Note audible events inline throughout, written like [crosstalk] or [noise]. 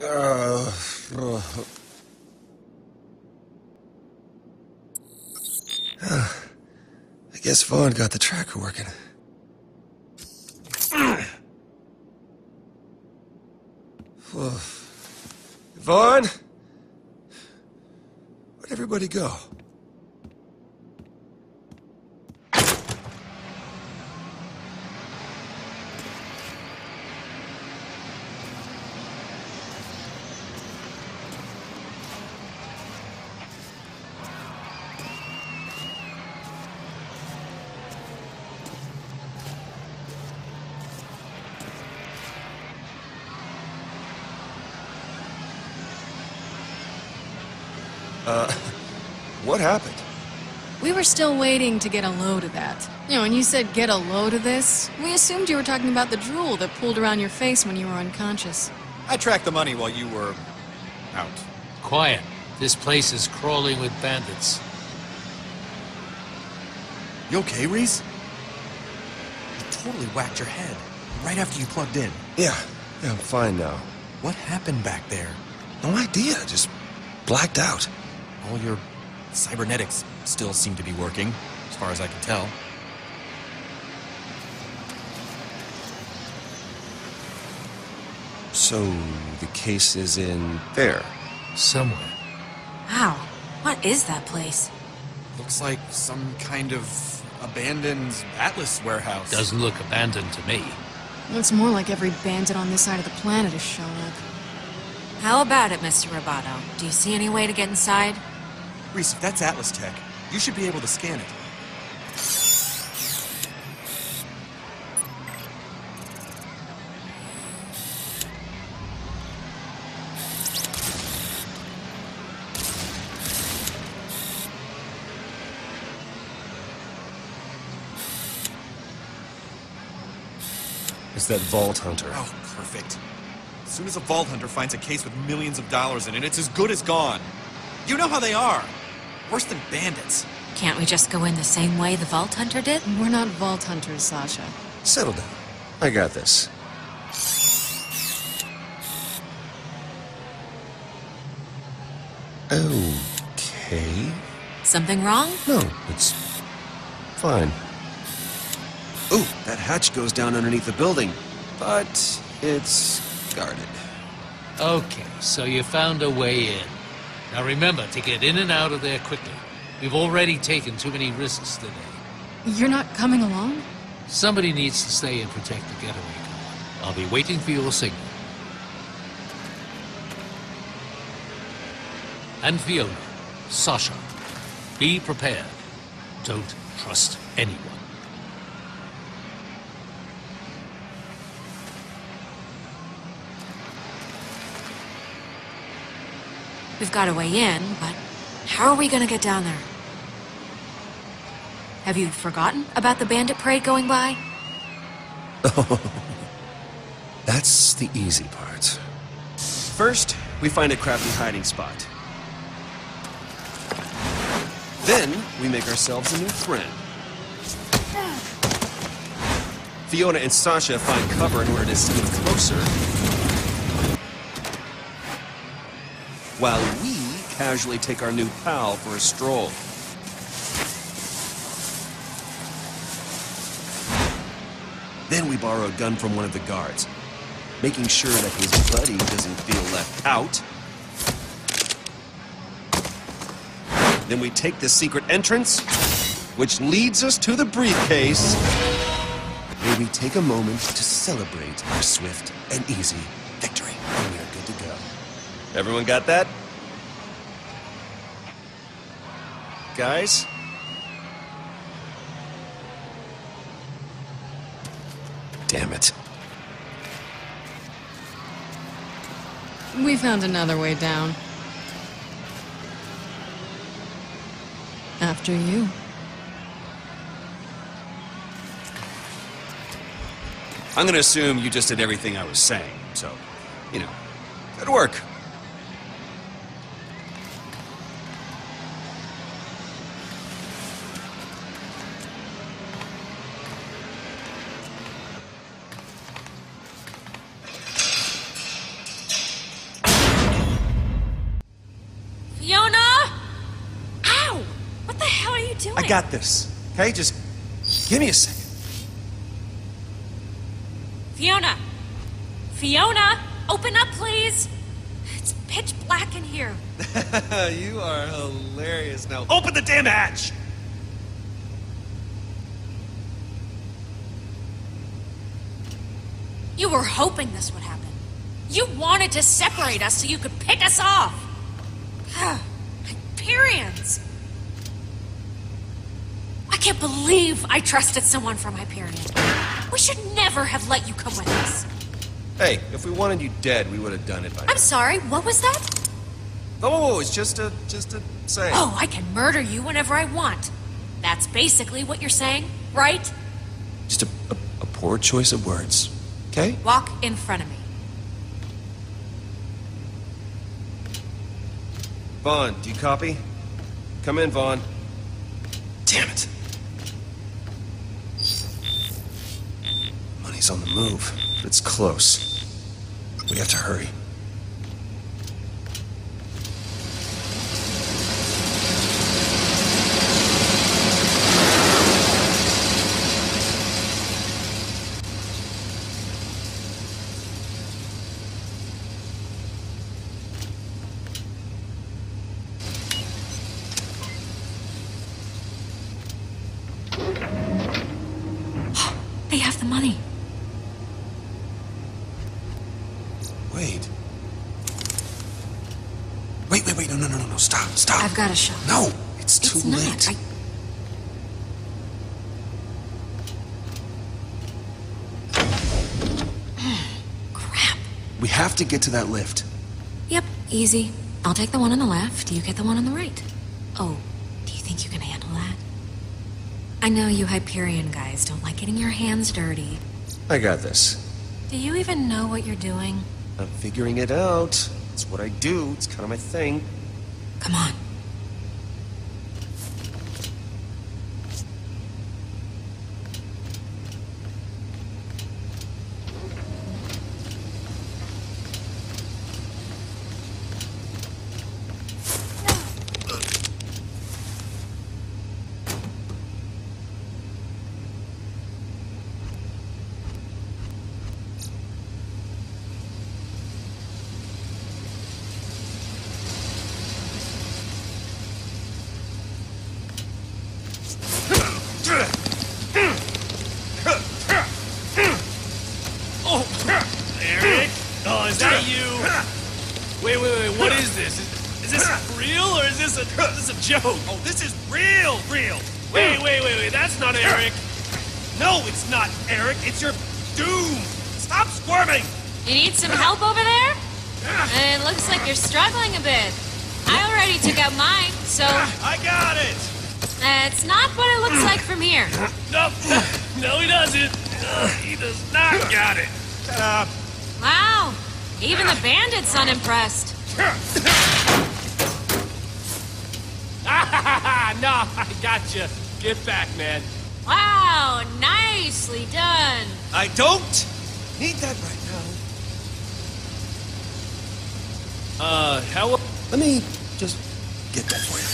Uh, uh. [sighs] I guess Vaughn got the tracker working. [sighs] Vaughn? Where'd everybody go? Uh, what happened? We were still waiting to get a load of that. You know, when you said get a load of this, we assumed you were talking about the drool that pooled around your face when you were unconscious. I tracked the money while you were... out. Quiet. This place is crawling with bandits. You okay, Rhys? You totally whacked your head, right after you plugged in. Yeah, yeah, I'm fine now. What happened back there? No idea, just blacked out. All your cybernetics still seem to be working, as far as I can tell. So, the case is in there. Somewhere. Wow, what is that place? Looks like some kind of abandoned Atlas warehouse. Doesn't look abandoned to me. Looks more like every bandit on this side of the planet has shown up. How about it, Mr. Roboto? Do you see any way to get inside? Rhys, if that's Atlas tech, you should be able to scan it. It's that Vault Hunter. Oh, perfect. As soon as a Vault Hunter finds a case with millions of dollars in it, it's as good as gone. You know how they are. Worse than bandits. Can't we just go in the same way the Vault Hunter did? We're not vault hunters, Sasha. Settle down. I got this. Okay. Something wrong? No, it's fine. Ooh, that hatch goes down underneath the building, but it's guarded. Okay, so you found a way in. Now remember to get in and out of there quickly. We've already taken too many risks today. You're not coming along? Somebody needs to stay and protect the getaway car. I'll be waiting for your signal. And Fiona, Sasha, be prepared. Don't trust anyone. We've got a way in, but how are we gonna get down there? Have you forgotten about the bandit parade going by? [laughs] That's the easy part. First, we find a crafty hiding spot. Then, we make ourselves a new friend. Fiona and Sasha find cover in order to sneak closer. While we casually take our new pal for a stroll. Then we borrow a gun from one of the guards, making sure that his buddy doesn't feel left out. Then we take the secret entrance, which leads us to the briefcase, where we take a moment to celebrate our swift and easy victory. And we are good to go. Everyone got that? Guys? Damn it. We found another way down. After you. I'm gonna assume you just did everything I was saying, so, you know, good work. Got this. Okay, just give me a second. Fiona! Fiona! Open up, please! It's pitch black in here. [laughs] you are hilarious. Now open the damn hatch. You were hoping this would happen. You wanted to separate us so you could pick us off. [sighs] Hyperions! I can't believe I trusted someone from Hyperion. We should never have let you come with us. Hey, if we wanted you dead, we would have done it by now. I'm sorry, what was that? Oh, whoa, whoa, it's just a just a saying. Oh, I can murder you whenever I want. That's basically what you're saying, right? Just a, a, a poor choice of words. Okay? Walk in front of me. Vaughn, do you copy? Come in, Vaughn. Damn it. On the move, but it's close. We have to hurry. They have the money. Wait. Wait, wait, wait. No, no, no, no, no. Stop, stop. I've got a shot. No, it's too it's late. not. I... [sighs] Crap. We have to get to that lift. Yep, easy. I'll take the one on the left, you get the one on the right. Oh, do you think you can handle that? I know you Hyperion guys don't like getting your hands dirty. I got this. Do you even know what you're doing? I'm figuring it out. It's what I do. It's kind of my thing. Come on. Oh, Eric? Oh, is that you? Wait, wait, wait. What is this? Is, is this real or is this a is this a joke? Oh, this is real, real. Wait, wait, wait, wait. That's not Eric. No, it's not Eric. It's your doom. Stop squirming. You need some help over there? It looks like you're struggling a bit. I already took out mine, so I got it. That's not what it looks like from here. No, no, he doesn't. Uh, he does not got it. Shut up. Wow, even the bandit's unimpressed. [laughs] no, I gotcha. Get back, man. Wow, nicely done. I don't need that right now. Uh, how? Let me just get that for you.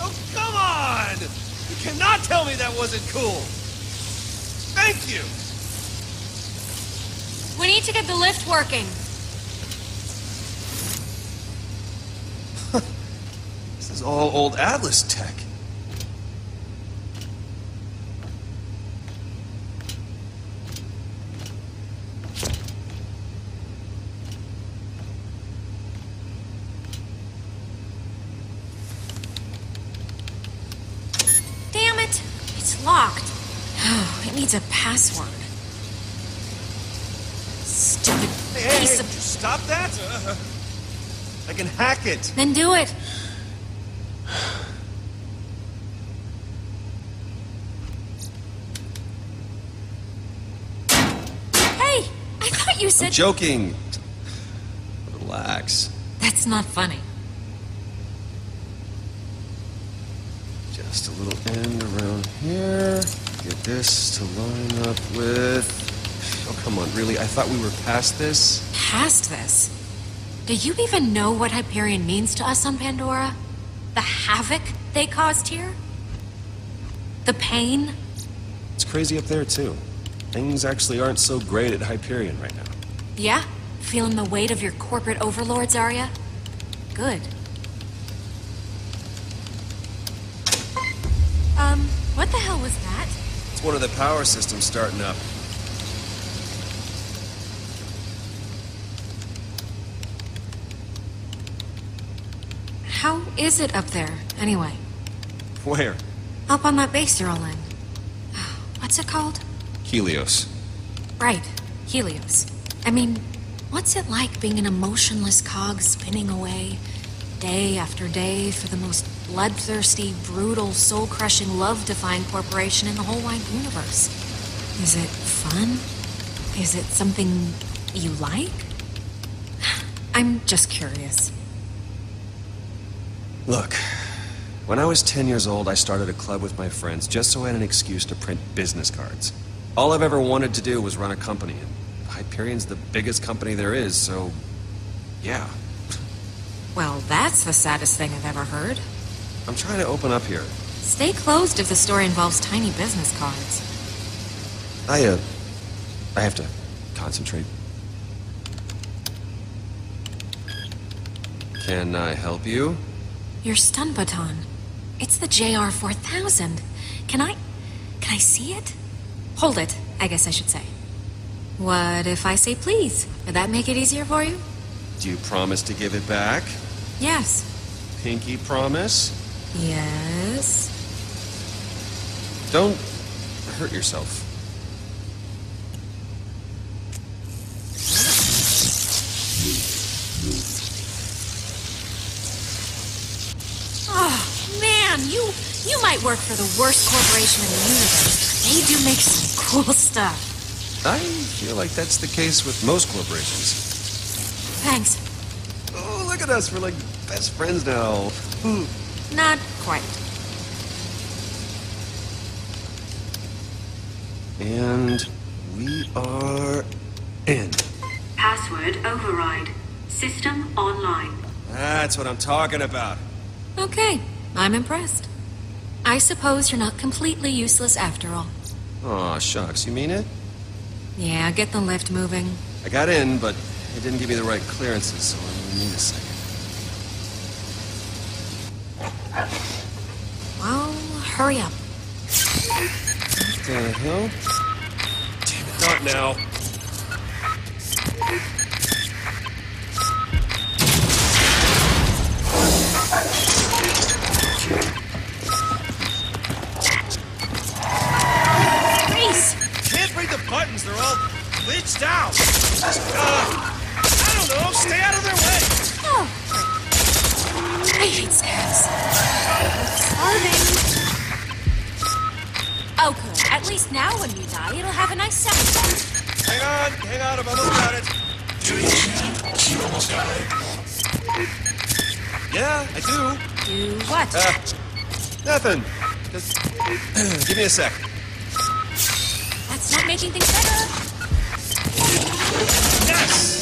Oh, come on. You cannot tell me that wasn't cool. Thank you. We need to get the lift working. [laughs] This is all old Atlas tech. Damn it, it's locked. Oh, [sighs] it needs a password. Stop that! I can hack it. Then do it. Hey, I thought you I'm said... joking. Relax. That's not funny. Just a little end around here. Get this to line up with. Oh, come on, really? I thought we were past this? Past this. Do you even know what Hyperion means to us on Pandora? The havoc they caused here? The pain? It's crazy up there, too. Things actually aren't so great at Hyperion right now. Yeah? Feeling the weight of your corporate overlords, Arya? Good. Um, what the hell was that? It's one of the power systems starting up. How is it up there, anyway? Where? Up on that base you're all in. [sighs] What's it called? Helios. Right, Helios. I mean, what's it like being an emotionless cog spinning away, day after day, for the most bloodthirsty, brutal, soul crushing, love defying corporation in the whole wide universe? Is it fun? Is it something you like? [sighs] I'm just curious. Look, when I was 10 years old, I started a club with my friends just so I had an excuse to print business cards. All I've ever wanted to do was run a company, and Hyperion's the biggest company there is, so. yeah. Well, that's the saddest thing I've ever heard. I'm trying to open up here. Stay closed if the story involves tiny business cards. I, uh. I have to concentrate. Can I help you? Your stun baton. It's the JR-4000. Can I. Can I see it? Hold it, I guess I should say. What if I say please? Would that make it easier for you? Do you promise to give it back? Yes. Pinky promise? Yes. Don't hurt yourself. You you might work for the worst corporation in the universe. They do make some cool stuff. I feel like that's the case with most corporations. Thanks. Oh, look at us. We're like best friends now. Hmm. Not quite. And we are in. Password override. System online. That's what I'm talking about. Okay, I'm impressed. I suppose you're not completely useless after all. Aw, shucks. You mean it? Yeah, get the lift moving. I got in, but it didn't give me the right clearances, so I'm gonna need a second. Well, hurry up. What the hell? Damn it, not now. Out. Uh, I don't know, stay out of their way. Oh. I hate scarabs. Starving. Oh, good. At least now when you die, it'll have a nice sound. Hang on, hang on, I've almost got it. Yeah, I do. Do what? Uh, nothing. Just [clears throat] give me a sec. That's not making things better. Yes!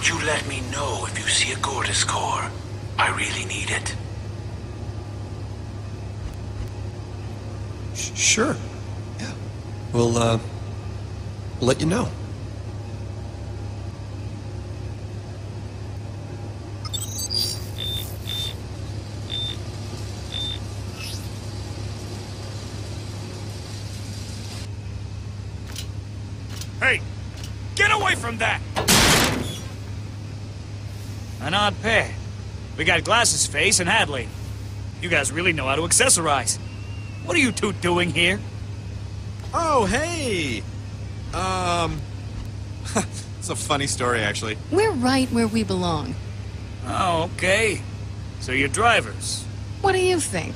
Could you let me know if you see a Gortys core? I really need it. Sure. Yeah. We'll, uh, let you know. Hey, get away from that! An odd pair. We got Glasses Face and Hadley. You guys really know how to accessorize. What are you two doing here? Oh, hey! Um. [laughs] It's a funny story, actually. We're right where we belong. Oh, okay. So you're drivers. What do you think?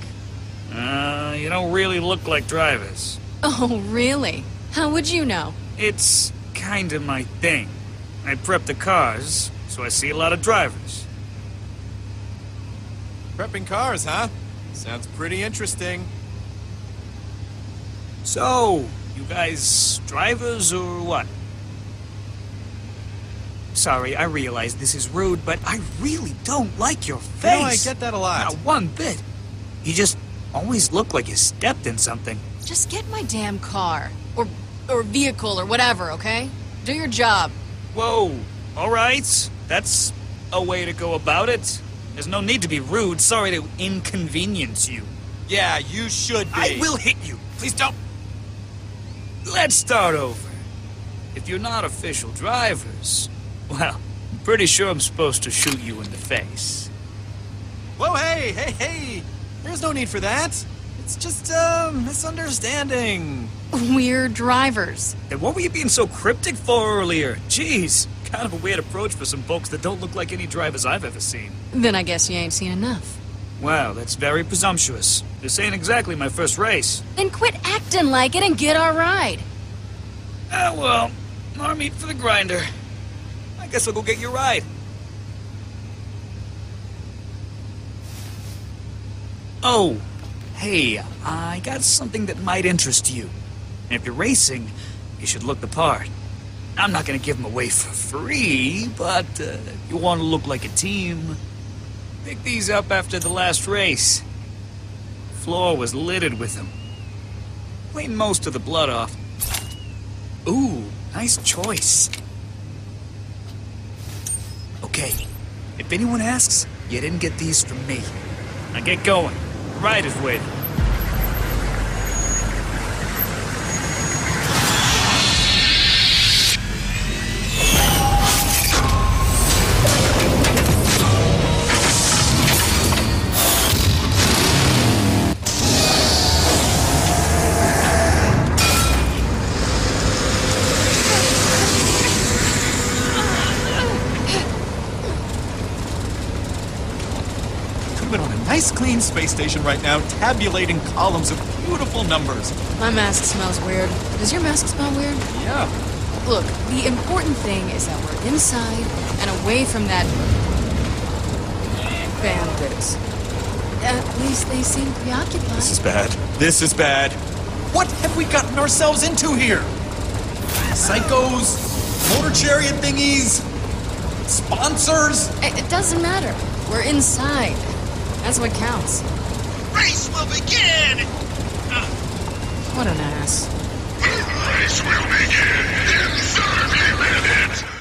Uh, you don't really look like drivers. Oh, really? How would you know? It's kinda my thing. I prep the cars, so I see a lot of drivers. Prepping cars, huh? Sounds pretty interesting. So, you guys drivers or what? Sorry, I realize this is rude, but I really don't like your You face. know, I get that a lot. Not one bit. You just always look like you stepped in something. Just get my damn car. Or or vehicle or whatever, okay? Do your job. Whoa, alright. That's a way to go about it. There's no need to be rude. Sorry to inconvenience you. Yeah, you should be. I will hit you. Please don't. Let's start over. If you're not official drivers, well, I'm pretty sure I'm supposed to shoot you in the face. Whoa, hey, hey, hey! There's no need for that. It's just a misunderstanding. We're drivers. Then what were you being so cryptic for earlier? Jeez, kind of a weird approach for some folks that don't look like any drivers I've ever seen. Then I guess you ain't seen enough. Wow, that's very presumptuous. This ain't exactly my first race. Then quit acting like it and get our ride. Ah, well, more meat for the grinder. I guess I'll go get your ride. Oh, hey, I got something that might interest you. And if you're racing, you should look the part. I'm not gonna give them away for free, but uh, if you want to look like a team, pick these up after the last race. The Floor was littered with them. Cleaned most of the blood off. Ooh, nice choice. Okay, if anyone asks, you didn't get these from me. Now get going. Ride is waiting. Clean space station right now, tabulating columns of beautiful numbers. My mask smells weird. Does your mask smell weird? Yeah. Look, the important thing is that we're inside and away from that bandits. At least they seem preoccupied. This is bad. This is bad. What have we gotten ourselves into here? Psychos? Motor chariot thingies? Sponsors? It, it doesn't matter. We're inside. That's what counts. Race will begin! What an ass. The race will begin in 30 minutes!